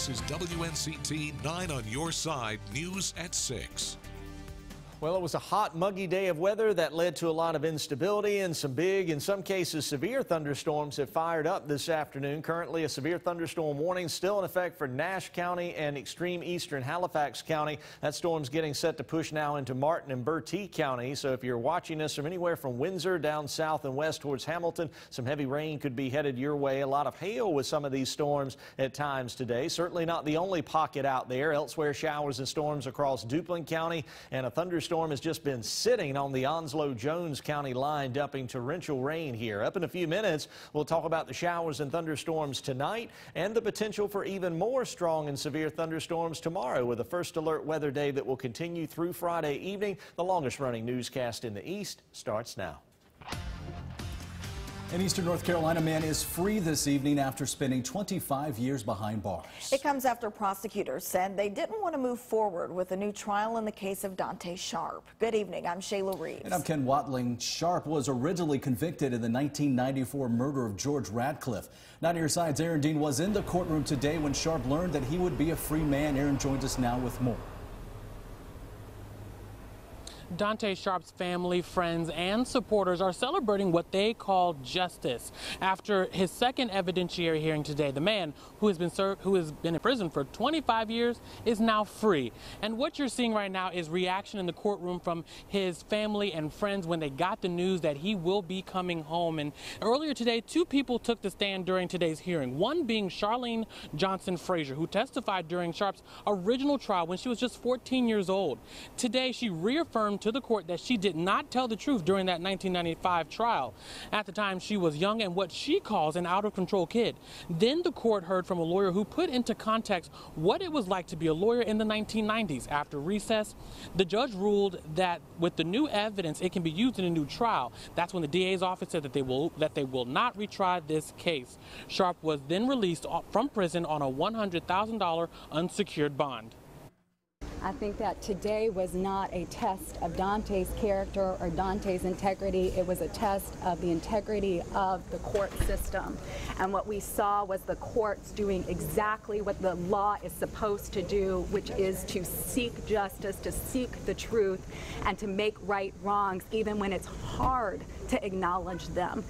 This is WNCT 9 on your side, news at 6. Well, it was a hot, muggy day of weather that led to a lot of instability and some big, in some cases severe thunderstorms have fired up this afternoon. Currently, a severe thunderstorm warning still in effect for Nash County and extreme eastern Halifax County. That storm's getting set to push now into Martin and Bertie County. So if you're watching us from anywhere from Windsor down south and west towards Hamilton, some heavy rain could be headed your way. A lot of hail with some of these storms at times today. Certainly not the only pocket out there. Elsewhere, showers and storms across Duplin County and a thunderstorm storm has just been sitting on the Onslow-Jones County line, dumping torrential rain here. Up in a few minutes, we'll talk about the showers and thunderstorms tonight and the potential for even more strong and severe thunderstorms tomorrow with a first alert weather day that will continue through Friday evening. The longest running newscast in the East starts now. An Eastern North Carolina man is free this evening after spending 25 years behind bars. It comes after prosecutors said they didn't want to move forward with a new trial in the case of Dante Sharp. Good evening. I'm Shayla Reeves. And I'm Ken Watling. Sharp was originally convicted in the 1994 murder of George Radcliffe. Now, your side's Aaron Dean was in the courtroom today when Sharp learned that he would be a free man. Aaron joins us now with more. Dante Sharp's family, friends, and supporters are celebrating what they call justice. After his second evidentiary hearing today, the man who has been served, who has been in prison for 25 years is now free. And what you're seeing right now is reaction in the courtroom from his family and friends when they got the news that he will be coming home. And earlier today, two people took the stand during today's hearing. One being Charlene Johnson Frazier, who testified during Sharp's original trial when she was just 14 years old. Today, she reaffirmed to the court that she did not tell the truth during that 1995 trial. At the time, she was young and what she calls an out of control kid. Then the court heard from a lawyer who put into context what it was like to be a lawyer in the 1990s. After recess, the judge ruled that with the new evidence, it can be used in a new trial. That's when the DA's office said that they will that they will not retry this case. Sharp was then released uh, from prison on a $100,000 unsecured bond. I think that today was not a test of Dante's character or Dante's integrity. It was a test of the integrity of the court system. And what we saw was the courts doing exactly what the law is supposed to do, which is to seek justice, to seek the truth, and to make right wrongs, even when it's hard to acknowledge them.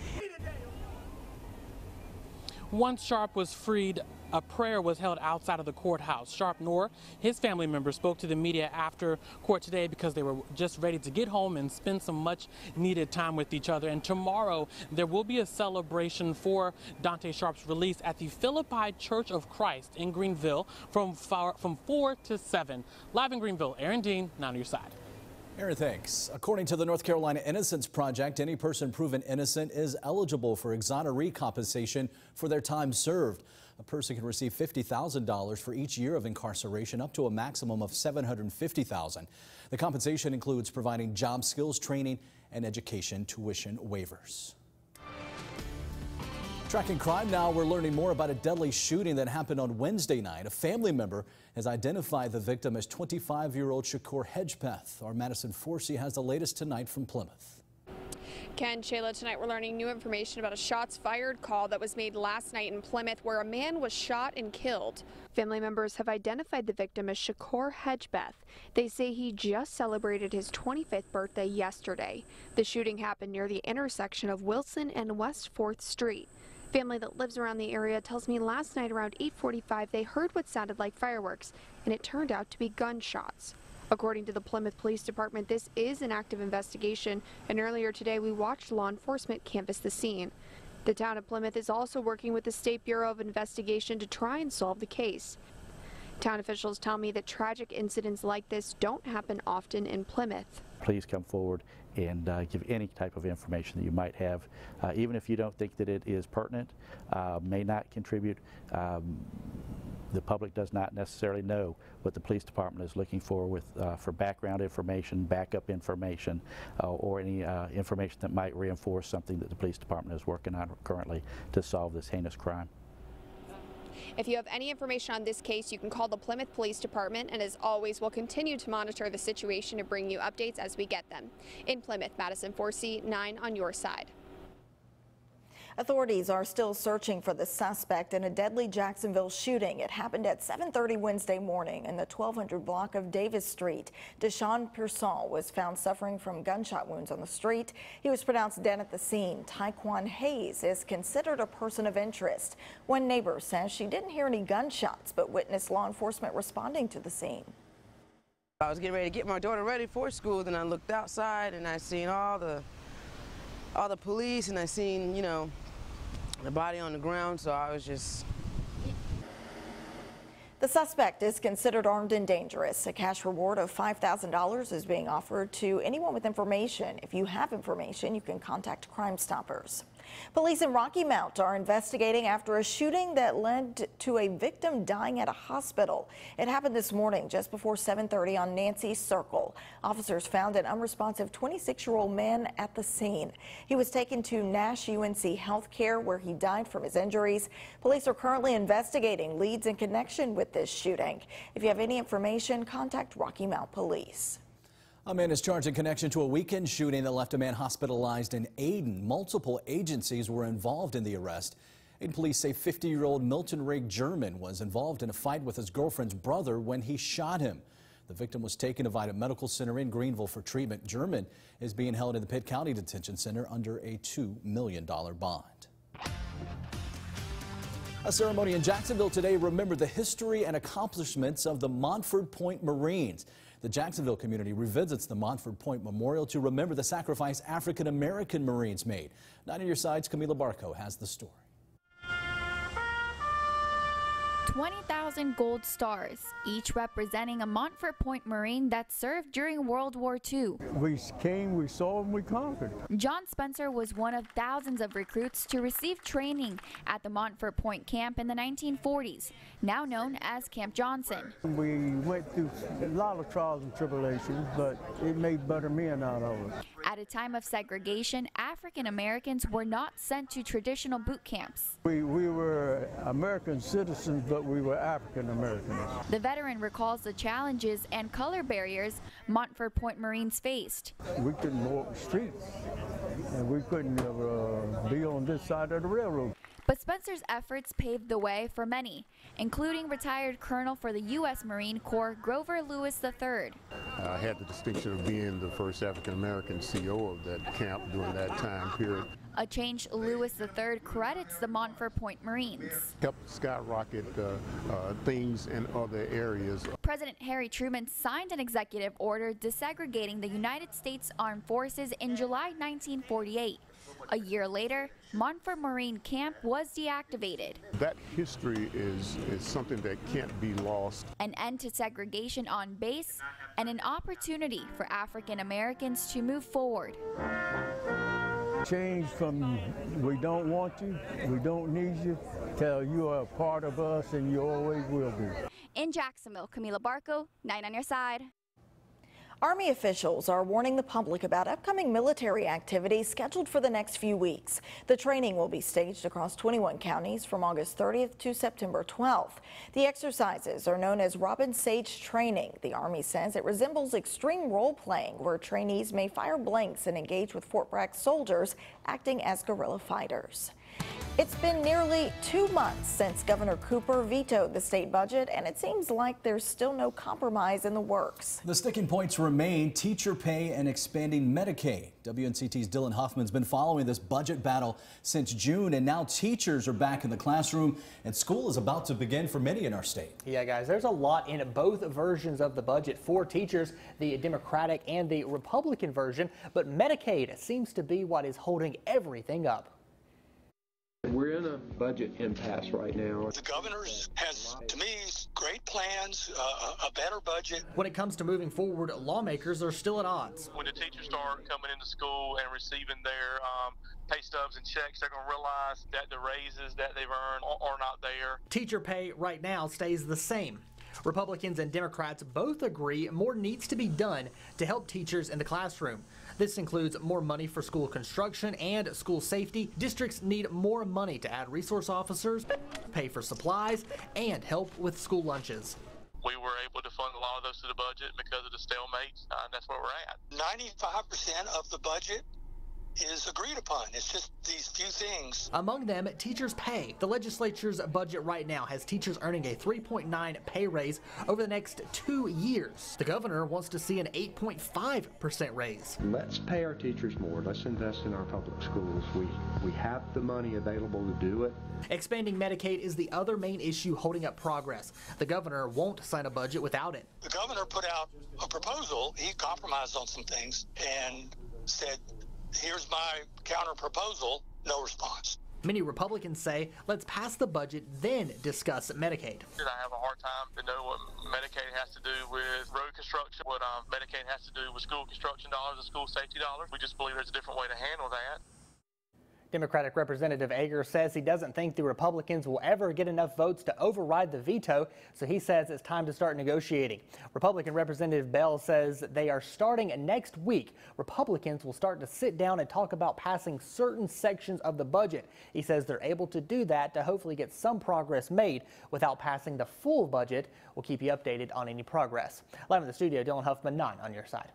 Once Sharp was freed, a prayer was held outside of the courthouse. Sharp nor his family members spoke to the media after court today because they were just ready to get home and spend some much needed time with each other. And tomorrow there will be a celebration for Dante Sharp's release at the Philippi Church of Christ in Greenville from, far, from 4 to 7. Live in Greenville, Aaron Dean, now on your side. Aaron, thanks. According to the North Carolina Innocence Project, any person proven innocent is eligible for exoneree compensation for their time served. A person can receive $50,000 for each year of incarceration, up to a maximum of $750,000. The compensation includes providing job skills training and education tuition waivers. Tracking crime now, we're learning more about a deadly shooting that happened on Wednesday night. A family member has identified the victim as 25-year-old Shakur Hedgepeth. Our Madison Forsey has the latest tonight from Plymouth. Ken, Shayla, tonight we're learning new information about a shots fired call that was made last night in Plymouth where a man was shot and killed. Family members have identified the victim as Shakur Hedgepeth. They say he just celebrated his 25th birthday yesterday. The shooting happened near the intersection of Wilson and West 4th Street. Family that lives around the area tells me last night around 8:45 they heard what sounded like fireworks and it turned out to be gunshots. According to the Plymouth Police Department, this is an active investigation, and earlier today we watched law enforcement canvass the scene. The town of Plymouth is also working with the State Bureau of Investigation to try and solve the case. Town officials tell me that tragic incidents like this don't happen often in Plymouth. Please come forward and uh, give any type of information that you might have, uh, even if you don't think that it is pertinent, uh, may not contribute. Um, the public does not necessarily know what the police department is looking for with uh, for background information, backup information, uh, or any uh, information that might reinforce something that the police department is working on currently to solve this heinous crime. If you have any information on this case, you can call the Plymouth Police Department, and as always, we'll continue to monitor the situation to bring you updates as we get them. In Plymouth, Madison Forsey, 9 on your side. Authorities are still searching for the suspect in a deadly Jacksonville shooting. It happened at 7:30 Wednesday morning in the 1200 block of Davis Street. Deshaun Pearson was found suffering from gunshot wounds on the street. He was pronounced dead at the scene. Taekwon Hayes is considered a person of interest. One neighbor says she didn't hear any gunshots, but witnessed law enforcement responding to the scene. I was getting ready to get my daughter ready for school, then I looked outside and I seen all the all the police and I seen, you know, the body on the ground, so I was just The suspect is considered armed and dangerous. A cash reward of $5,000 is being offered to anyone with information. If you have information, you can contact Crime Stoppers. Police in Rocky Mount are investigating after a shooting that led to a victim dying at a hospital. It happened this morning just before 7:30 on Nancy Circle. Officers found an unresponsive 26-year-old man at the scene. He was taken to Nash UNC Healthcare where he died from his injuries. Police are currently investigating leads in connection with this shooting. If you have any information, contact Rocky Mount Police. A man is charged in connection to a weekend shooting that left a man hospitalized in Ayden. Multiple agencies were involved in the arrest. Ayden police say 50-year-old Milton Ray German was involved in a fight with his girlfriend's brother when he shot him. The victim was taken to Vidant Medical Center in Greenville for treatment. German is being held in the Pitt County Detention Center under a $2 million bond. A ceremony in Jacksonville today remembered the history and accomplishments of the Montford Point Marines. The Jacksonville community revisits the Montford Point Memorial to remember the sacrifice African American Marines made. Nine on your sides, Camila Barco has the story. 20,000 gold stars, each representing a Montford Point Marine that served during World War II. We came, we saw, and we conquered. John Spencer was one of thousands of recruits to receive training at the Montford Point camp in the 1940s, now known as Camp Johnson. We went through a lot of trials and tribulations, but it made better men out of us. At a time of segregation, African Americans were not sent to traditional boot camps. We, we were American citizens, but we were African Americans. The veteran recalls the challenges and color barriers Montford Point Marines faced. We couldn't walk the streets, and we couldn't uh, be on this side of the railroad. But Spencer's efforts paved the way for many, including retired Colonel for the U.S. Marine Corps Grover Lewis III. I had the distinction of being the first African American CO of that camp during that time period. A change Lewis III credits the Montford Point Marines. Helped skyrocket uh, uh, things in other areas. President Harry Truman signed an executive order desegregating the United States Armed Forces in July 1948. A year later, Montford Marine Camp was deactivated. That history is, is something that can't be lost. An end to segregation on base and an opportunity for African Americans to move forward. Change from we don't want you, we don't need you, till you are a part of us and you always will be. In Jacksonville, Camila Barco, 9 on your side. Army officials are warning the public about upcoming military activities scheduled for the next few weeks. The training will be staged across 21 counties from August 30th to September 12th. The exercises are known as Robin Sage Training. The Army says it resembles extreme role playing where trainees may fire blanks and engage with Fort Bragg soldiers acting as guerrilla fighters. It's been nearly two months since Governor Cooper vetoed the state budget, and it seems like there's still no compromise in the works. The sticking points remain teacher pay and expanding Medicaid. WNCT's Dylan Huffman's been following this budget battle since June, and now teachers are back in the classroom, and school is about to begin for many in our state. Yeah, guys, there's a lot in both versions of the budget for teachers, the Democratic and the Republican version, but Medicaid seems to be what is holding everything up. We're in a budget impasse right now. The governor has, to me, great plans, uh, a better budget. When it comes to moving forward, lawmakers are still at odds. When the teachers start coming into school and receiving their um, pay stubs and checks, they're going to realize that the raises that they've earned are not there. Teacher pay right now stays the same. Republicans and Democrats both agree more needs to be done to help teachers in the classroom. This includes more money for school construction and school safety. Districts need more money to add resource officers, pay for supplies, and help with school lunches. We were able to fund a lot of those to the budget because of the stalemate, uh, and that's where we're at. 95% of the budget is agreed upon. It's just these few things. Among them, teachers' pay. The legislature's budget right now has teachers earning a 3.9 pay raise over the next two years. The governor wants to see an 8.5% raise. Let's pay our teachers more. Let's invest in our public schools. We we have the money available to do it. Expanding Medicaid is the other main issue holding up progress. The governor won't sign a budget without it. The governor put out a proposal. He compromised on some things and said, here's my counter proposal. No response. Many Republicans say, let's pass the budget, then discuss Medicaid. I have a hard time to know what Medicaid has to do with road construction, what um, Medicaid has to do with school construction dollars and school safety dollars. We just believe there's a different way to handle that. Democratic Representative Ager says he doesn't think the Republicans will ever get enough votes to override the veto, so he says it's time to start negotiating. Republican Representative Bell says they are starting next week. Republicans will start to sit down and talk about passing certain sections of the budget. He says they're able to do that to hopefully get some progress made without passing the full budget. We'll keep you updated on any progress. Live in the studio, Dylan Huffman, 9 on your side.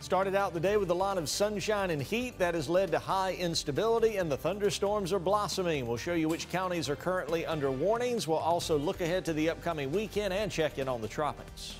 Started out the day with a lot of sunshine and heat that has led to high instability and the thunderstorms are blossoming. We'll show you which counties are currently under warnings. We'll also look ahead to the upcoming weekend and check in on the tropics.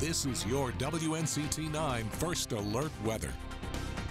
This is your WNCT 9 First Alert Weather.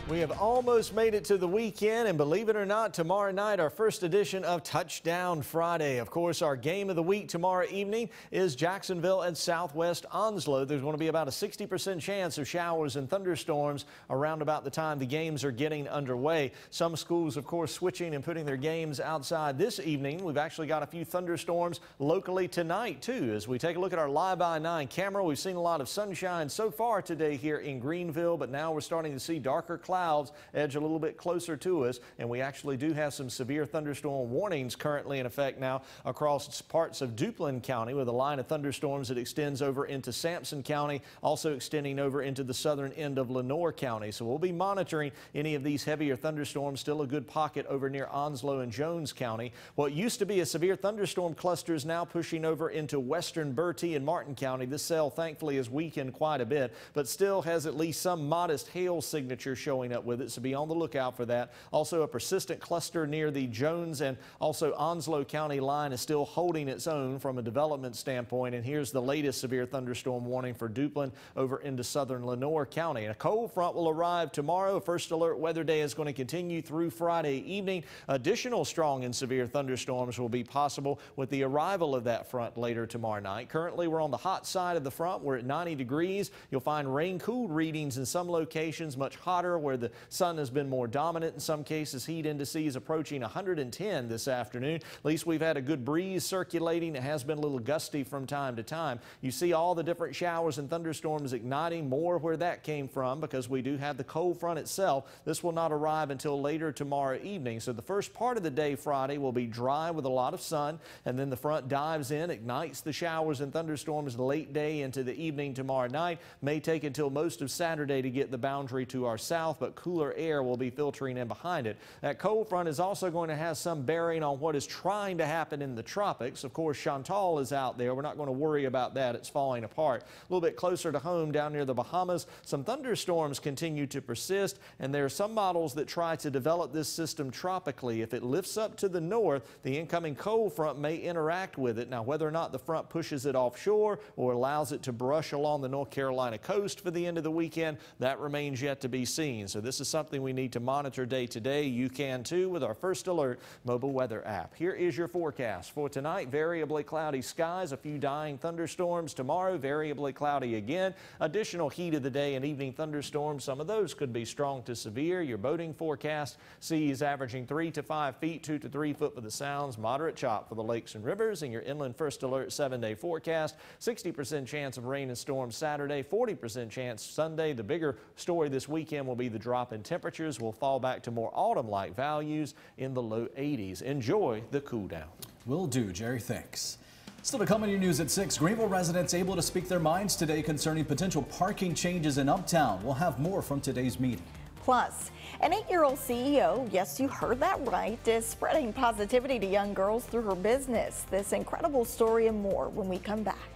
We have almost made it to the weekend, and believe it or not, tomorrow night, our first edition of Touchdown Friday. Of course, our game of the week tomorrow evening is Jacksonville and Southwest Onslow. There's going to be about a 60% chance of showers and thunderstorms around about the time the games are getting underway. Some schools, of course, switching and putting their games outside this evening. We've actually got a few thunderstorms locally tonight, too. As we take a look at our Live by 9 camera, we've seen a lot of sunshine so far today here in Greenville, but now we're starting to see darker clouds clouds edge a little bit closer to us, and we actually do have some severe thunderstorm warnings currently in effect now across parts of Duplin County with a line of thunderstorms that extends over into Sampson County, also extending over into the southern end of Lenoir County. So we'll be monitoring any of these heavier thunderstorms. Still a good pocket over near Onslow and Jones County. What used to be a severe thunderstorm cluster is now pushing over into western Bertie and Martin County. This cell thankfully has weakened quite a bit, but still has at least some modest hail signature showing showing up with it, so be on the lookout for that. Also, a persistent cluster near the Jones and also Onslow County line is still holding its own from a development standpoint. And here's the latest severe thunderstorm warning for Duplin over into southern Lenoir County. And a cold front will arrive tomorrow. First alert weather day is going to continue through Friday evening. Additional strong and severe thunderstorms will be possible with the arrival of that front later tomorrow night. Currently, we're on the hot side of the front. We're at 90 degrees. You'll find rain cooled readings in some locations, much hotter where the sun has been more dominant. In some cases, heat indices approaching 110 this afternoon. At least we've had a good breeze circulating. It has been a little gusty from time to time. You see all the different showers and thunderstorms igniting more where that came from because we do have the cold front itself. This will not arrive until later tomorrow evening. So the first part of the day Friday will be dry with a lot of sun and then the front dives in, ignites the showers and thunderstorms late day into the evening tomorrow night. May take until most of Saturday to get the boundary to our south, but cooler air will be filtering in behind it. That cold front is also going to have some bearing on what is trying to happen in the tropics. Of course, Chantal is out there. We're not going to worry about that. It's falling apart. A little bit closer to home down near the Bahamas, some thunderstorms continue to persist, and there are some models that try to develop this system tropically. If it lifts up to the north, the incoming cold front may interact with it. Now, whether or not the front pushes it offshore or allows it to brush along the North Carolina coast for the end of the weekend, that remains yet to be seen. So this is something we need to monitor day to day. You can too with our First Alert mobile weather app. Here is your forecast for tonight. Variably cloudy skies, a few dying thunderstorms. Tomorrow, variably cloudy again. Additional heat of the day and evening thunderstorms. Some of those could be strong to severe. Your boating forecast seas averaging three to five feet, two to three foot for the sounds. Moderate chop for the lakes and rivers. And your inland First Alert seven day forecast. 60% chance of rain and storms Saturday, 40% chance Sunday. The bigger story this weekend will be the drop in temperatures. will fall back to more autumn like values in the low 80s. Enjoy the cool down. Will do, Jerry. Thanks. Still to come in your news at 6, Greenville residents able to speak their minds today concerning potential parking changes in Uptown. We'll have more from today's meeting. Plus, an eight-year-old CEO, yes, you heard that right, is spreading positivity to young girls through her business. This incredible story and more when we come back.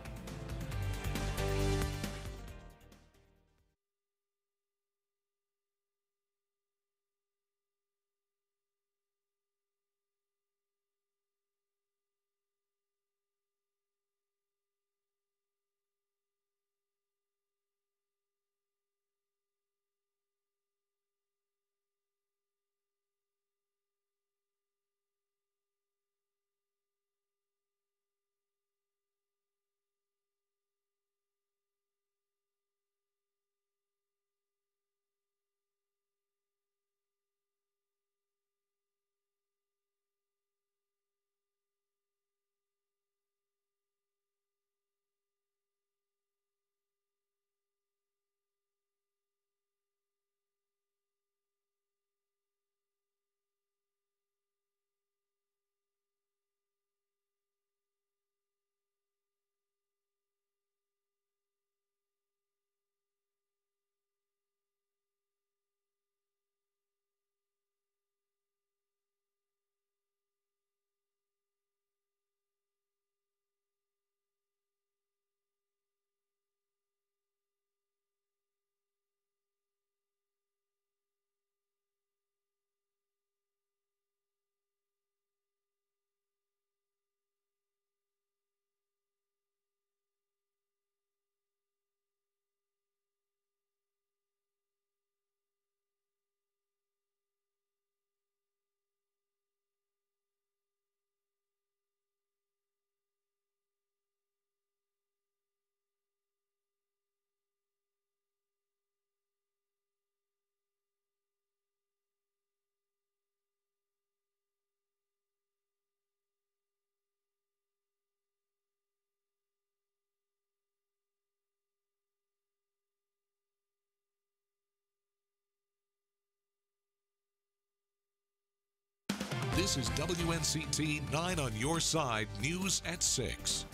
This is WNCT 9 on your side, news at 6.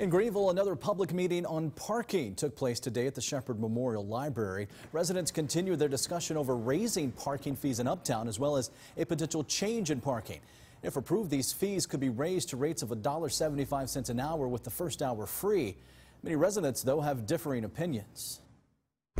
In Greenville, another public meeting on parking took place today at the Sheppard Memorial Library. Residents continue their discussion over raising parking fees in Uptown as well as a potential change in parking. If approved, these fees could be raised to rates of $1.75 an hour with the first hour free. Many residents, though, have differing opinions.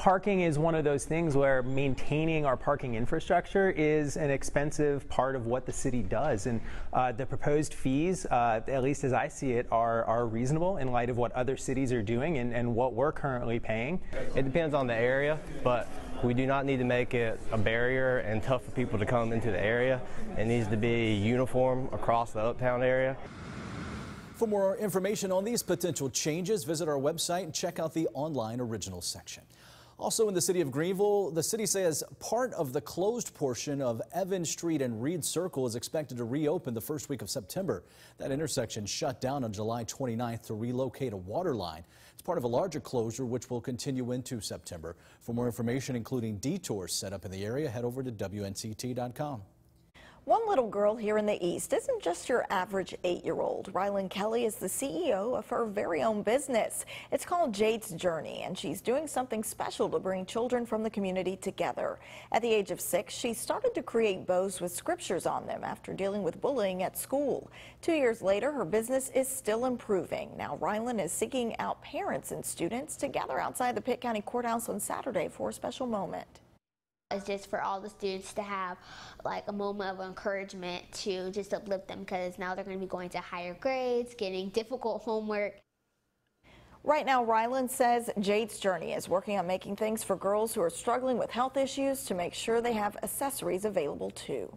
Parking is one of those things where maintaining our parking infrastructure is an expensive part of what the city does. And uh, the proposed fees, uh, at least as I see it, are, are reasonable in light of what other cities are doing and, and what we're currently paying. It depends on the area, but we do not need to make it a barrier and tough for people to come into the area. It needs to be uniform across the uptown area. For more information on these potential changes, visit our website and check out the online original section. Also in the city of Greenville, the city says part of the closed portion of Evan Street and Reade Circle is expected to reopen the first week of September. That intersection shut down on July 29th to relocate a water line. It's part of a larger closure which will continue into September. For more information, including detours set up in the area, head over to WNCT.com. One little girl here in the East isn't just your average eight-year-old. Rylan Kelly is the CEO of her very own business. It's called Jade's Journey, and she's doing something special to bring children from the community together. At the age of six, she started to create bows with scriptures on them after dealing with bullying at school. Two years later, her business is still improving. Now, Rylan is seeking out parents and students to gather outside the Pitt County Courthouse on Saturday for a special moment. It's just for all the students to have like a moment of encouragement to just uplift them because now they're going to be going to higher grades, getting difficult homework. Right now, Rylan says Jade's Journey is working on making things for girls who are struggling with health issues to make sure they have accessories available too.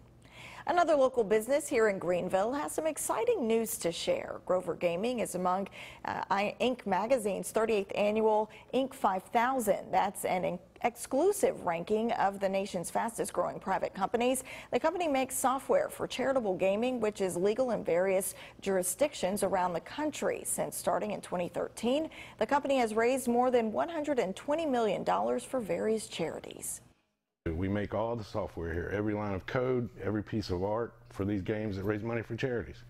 Another local business here in Greenville has some exciting news to share. Grover Gaming is among uh, Inc. magazine's 38th annual Inc. 5000. That's an exclusive ranking of the nation's fastest growing private companies. The company makes software for charitable gaming, which is legal in various jurisdictions around the country. Since starting in 2013, the company has raised more than $120 million for various charities. We make all the software here, every line of code, every piece of art for these games that raise money for charities.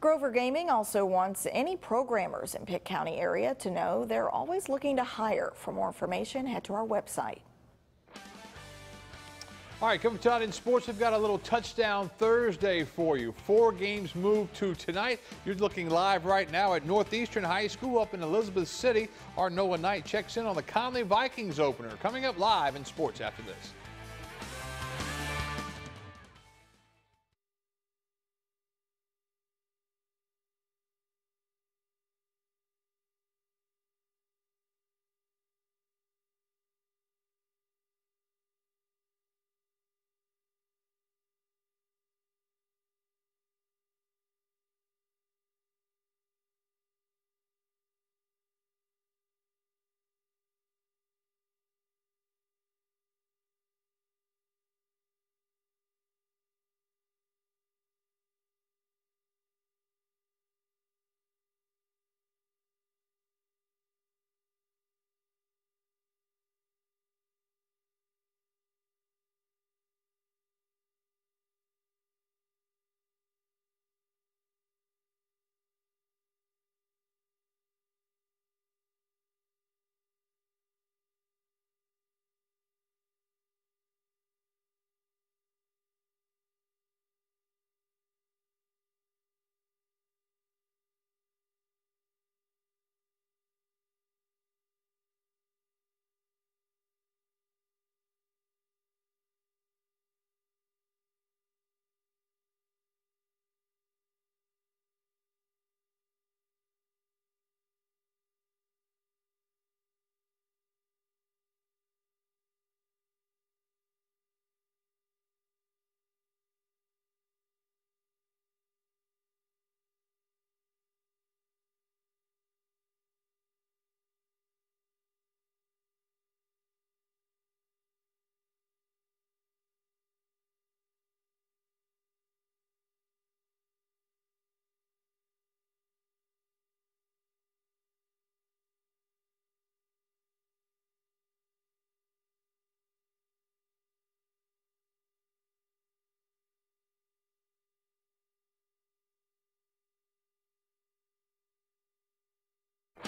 Grover Gaming also wants any programmers in Pitt County area to know they're always looking to hire. For more information, head to our website. All right, coming to in sports, we've got a little touchdown Thursday for you. Four games moved to tonight. You're looking live right now at Northeastern High School up in Elizabeth City. Our Noah Knight checks in on the Conley Vikings opener. Coming up live in sports after this.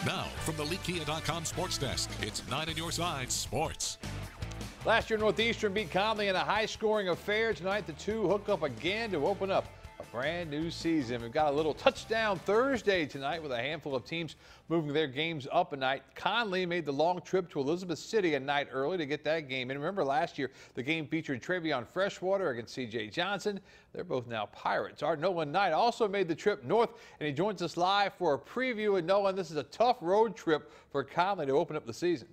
Now, from the LeeKia.com Sports Desk, it's Nine on Your Side Sports. Last year, Northeastern beat Conley in a high-scoring affair. Tonight, the two hook up again to open up brand new season. We've got a little touchdown Thursday tonight with a handful of teams moving their games up a night. Conley made the long trip to Elizabeth City a night early to get that game. And remember last year, the game featured Travion Freshwater against C.J. Johnson. They're both now Pirates. Our Nolan Knight also made the trip north, and he joins us live for a preview. And Nolan, this is a tough road trip for Conley to open up the season.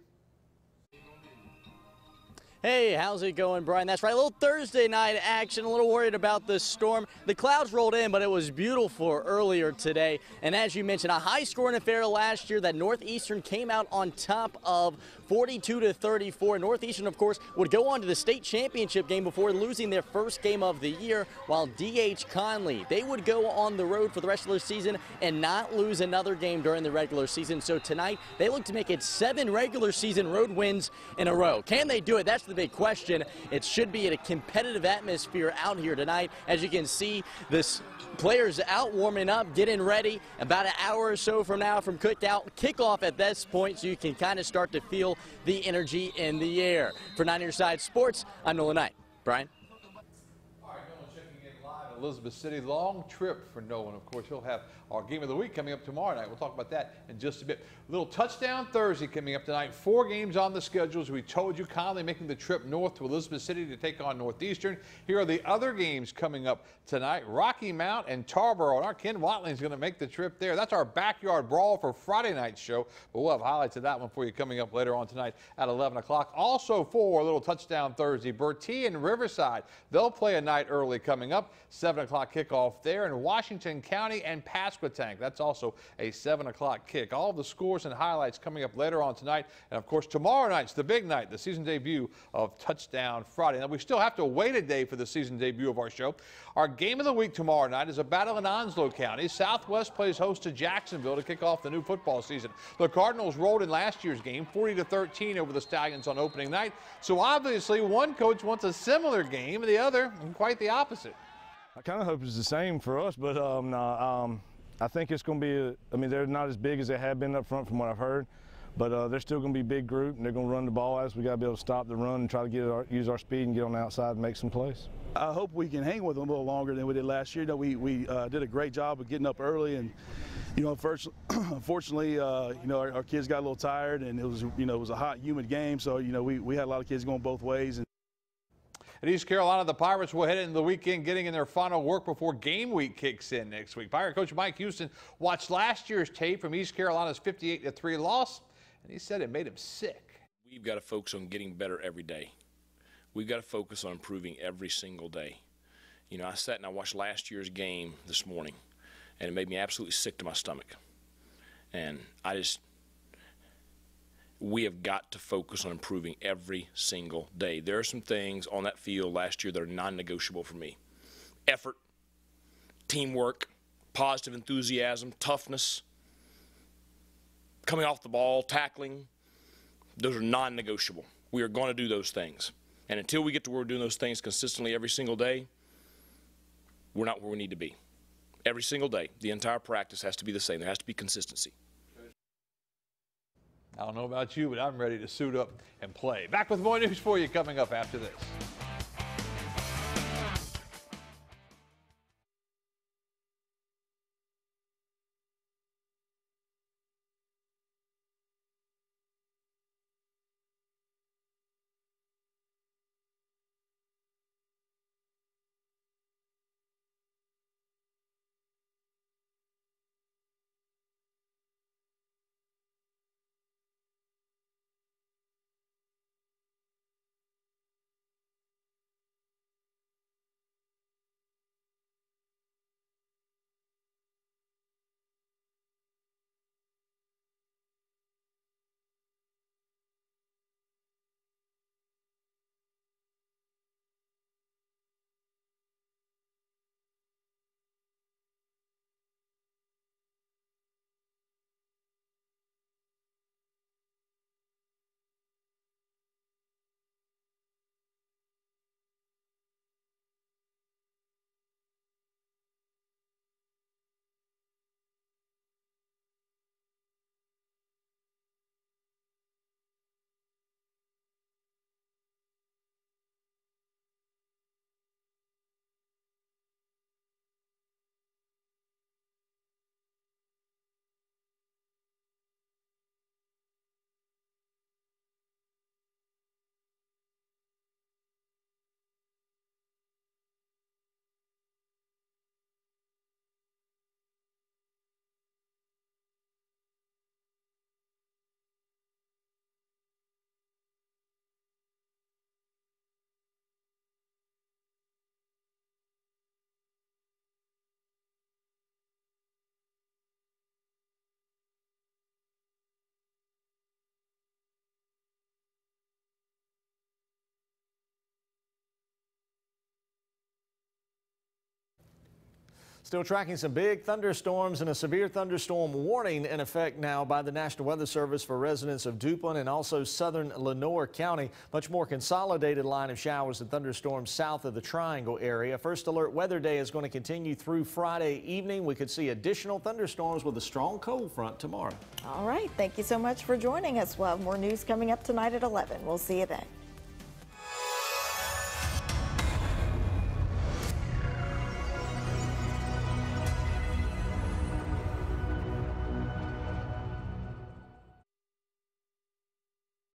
Hey, how's it going, Brian? That's right, a little Thursday night action. A little worried about the storm. The clouds rolled in, but it was beautiful earlier today. And as you mentioned, a high-scoring affair last year that Northeastern came out on top of 42 to 34. Northeastern, of course, would go on to the state championship game before losing their first game of the year, while D.H. Conley, they would go on the road for the rest of the season and not lose another game during the regular season. So tonight, they look to make it seven regular season road wins in a row. Can they do it? That's the big question. It should be a competitive atmosphere out here tonight. As you can see, this players out warming up, getting ready. About an hour or so from now from cookout kickoff at this point, so you can kind of start to feel the energy in the air. For Nine Side Sports, I'm Nolan Knight. Brian. Elizabeth City. Long trip for Nolan. Of course, he'll have our game of the week coming up tomorrow night. We'll talk about that in just a bit. A little touchdown Thursday coming up tonight. Four games on the schedule. As we told you, Conley making the trip north to Elizabeth City to take on Northeastern. Here are the other games coming up tonight. Rocky Mount and Tarboro. And our Ken Watling is going to make the trip there. That's our backyard brawl for Friday night's show. But we'll have highlights of that one for you coming up later on tonight at 11 o'clock. Also for a little touchdown Thursday, Bertie and Riverside. They'll play a night early coming up. 7 o'clock kickoff there in Washington County and Pasquotank. That's also a 7 o'clock kick. All the scores and highlights coming up later on tonight. And of course, tomorrow night's the big night, the season debut of Touchdown Friday. Now, we still have to wait a day for the season debut of our show. Our game of the week tomorrow night is a battle in Onslow County. Southwest plays host to Jacksonville to kick off the new football season. The Cardinals rolled in last year's game, 40 to 13 over the Stallions on opening night. So obviously, one coach wants a similar game, and the other quite the opposite. I kind of hope it's the same for us, but um, um, I think it's going to be, a, I mean, they're not as big as they have been up front from what I've heard, but uh, they're still going to be a big group, and they're going to run the ball at us. we got to be able to stop the run and try to get our, use our speed and get on the outside and make some plays. I hope we can hang with them a little longer than we did last year. You know, we, we uh, did a great job of getting up early and, you know, first, unfortunately, uh, you know, our, our, kids got a little tired and it was, you know, it was a hot, humid game. So, you know, we, we had a lot of kids going both ways. And East Carolina, the Pirates will head into the weekend getting in their final work before game week kicks in next week. Pirate coach Mike Houston watched last year's tape from East Carolina's 58 3 loss, and he said it made him sick. We've got to focus on getting better every day. We've got to focus on improving every single day. You know, I sat and I watched last year's game this morning, and it made me absolutely sick to my stomach. And I just we have got to focus on improving every single day. There are some things on that field last year that are non negotiable for me effort, teamwork, positive enthusiasm, toughness, coming off the ball, tackling. Those are non negotiable. We are going to do those things. And until we get to where we're doing those things consistently every single day, we're not where we need to be. Every single day, the entire practice has to be the same. There has to be consistency. I don't know about you, but I'm ready to suit up and play. Back with more news for you coming up after this. Still tracking some big thunderstorms and a severe thunderstorm warning in effect now by the National Weather Service for residents of Duplin and also southern Lenoir County. Much more consolidated line of showers and thunderstorms south of the Triangle area. First alert weather day is going to continue through Friday evening. We could see additional thunderstorms with a strong cold front tomorrow. All right. Thank you so much for joining us. We'll have more news coming up tonight at 11. We'll see you then.